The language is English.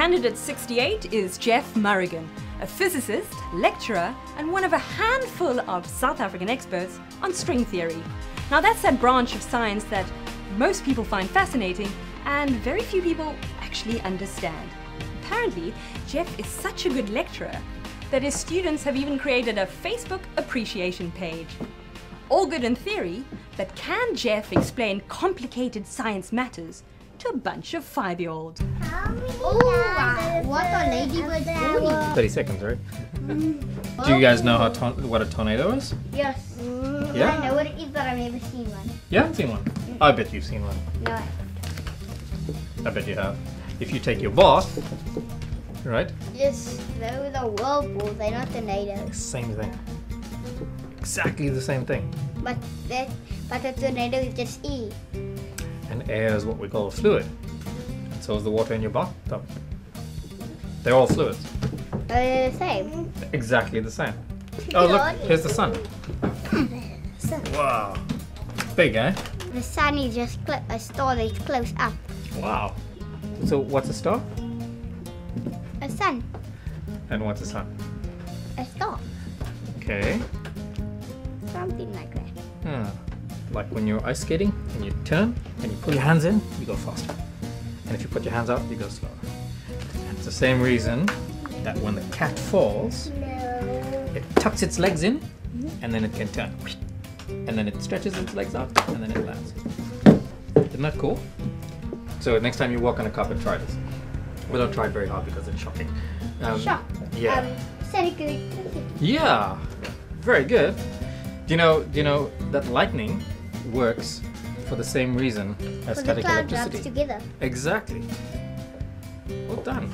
Candidate 68 is Jeff Murugan, a physicist, lecturer, and one of a handful of South African experts on string theory. Now, that's that branch of science that most people find fascinating and very few people actually understand. Apparently, Jeff is such a good lecturer that his students have even created a Facebook appreciation page. All good in theory, but can Jeff explain complicated science matters to a bunch of five year olds? Oh, what are ladybirds doing? 30 seconds, right? Mm-hmm. Do you guys know how ton- what a tornado is? Yes. Yeah? I know what it is, but I've never seen one. You haven't seen one? I bet you've seen one. No. I bet you have. If you take your bath, right? Yes, they're the whirlpools. They're not tornadoes. Same thing. Exactly the same thing. But that, but a tornado is just E. And air is what we call a fluid. So is the water in your bathtub. They're all fluids. They're the same. Exactly the same. Oh look, here's the sun. Wow. Big, eh? The sun is just a star that's close up. Wow. So what's a star? A sun. And what's a sun? A star. Okay. Something like that. Hmm. Like when you're ice skating and you turn and you put your hands in, you go faster. And if you put your hands out, you go slower. It's the same reason that when the cat falls, it tucks its legs in and then it can turn. And then it stretches its legs out and then it lands. Isn't that cool? So next time you walk on a carpet, try this. Well, don't try very hard because it's shocking. Um, Shock. Yeah. Um. Yeah, very good. Do you know? Do you know that lightning works for the same reason as For static electricity? together. Exactly. Well done.